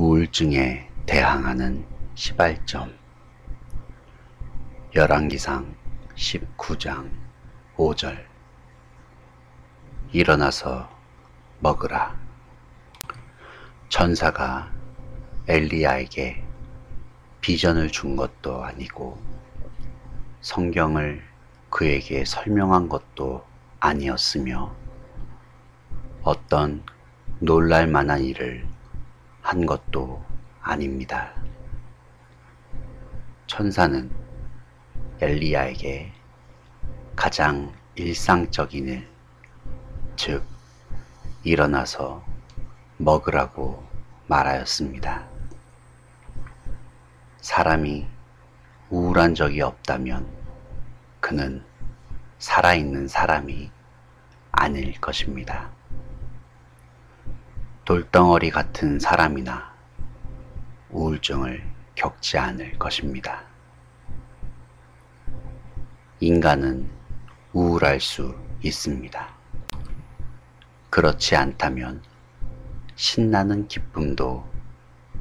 우울증에 대항하는 시발점. 열왕기상 19장 5절. 일어나서 먹으라. 천사가 엘리야에게 비전을 준 것도 아니고 성경을 그에게 설명한 것도 아니었으며 어떤 놀랄 만한 일을 한 것도 아닙니다. 천사는 엘리야에게 가장 일상적인 일, 즉, 일어나서 먹으라고 말하였습니다. 사람이 우울한 적이 없다면 그는 살아있는 사람이 아닐 것입니다. 돌덩어리 같은 사람이나 우울증을 겪지 않을 것입니다. 인간은 우울할 수 있습니다. 그렇지 않다면 신나는 기쁨도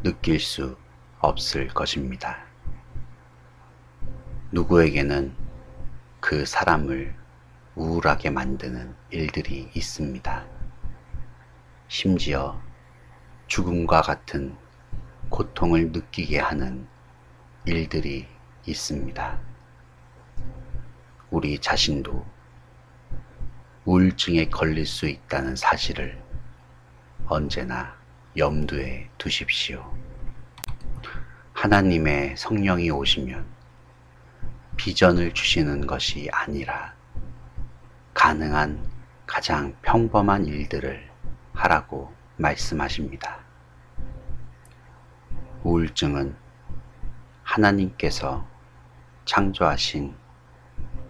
느낄 수 없을 것입니다. 누구에게는 그 사람을 우울하게 만드는 일들이 있습니다. 심지어 죽음과 같은 고통을 느끼게 하는 일들이 있습니다. 우리 자신도 우울증에 걸릴 수 있다는 사실을 언제나 염두에 두십시오. 하나님의 성령이 오시면 비전을 주시는 것이 아니라 가능한 가장 평범한 일들을 하라고 말씀하십니다. 우울증은 하나님께서 창조하신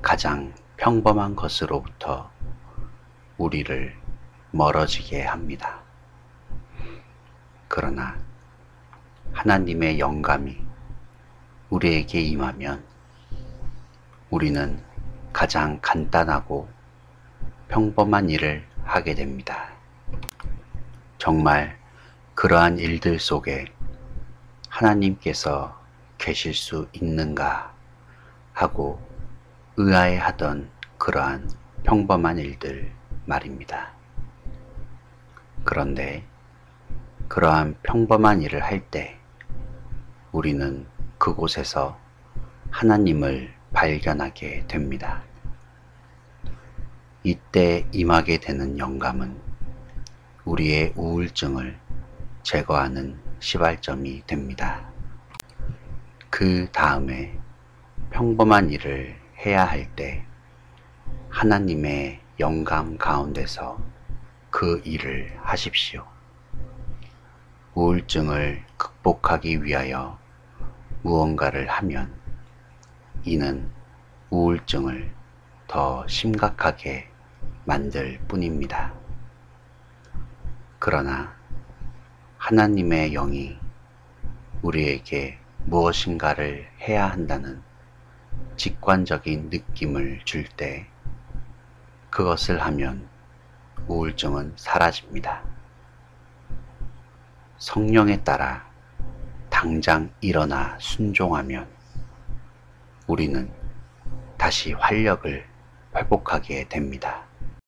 가장 평범한 것으로부터 우리를 멀어지게 합니다. 그러나 하나님의 영감이 우리에게 임하면 우리는 가장 간단하고 평범한 일을 하게 됩니다. 정말 그러한 일들 속에 하나님께서 계실 수 있는가 하고 의아해 하던 그러한 평범한 일들 말입니다. 그런데 그러한 평범한 일을 할 때 우리는 그곳에서 하나님을 발견하게 됩니다. 이때 임하게 되는 영감은 우리의 우울증을 제거하는 시발점이 됩니다. 그 다음에 평범한 일을 해야 할 때 하나님의 영감 가운데서 그 일을 하십시오. 우울증을 극복하기 위하여 무언가를 하면 이는 우울증을 더 심각하게 만들 뿐입니다. 그러나 하나님의 영이 우리에게 무엇인가를 해야 한다는 직관적인 느낌을 줄 때 그것을 하면 우울증은 사라집니다. 성령에 따라 당장 일어나 순종하면 우리는 다시 활력을 회복하게 됩니다.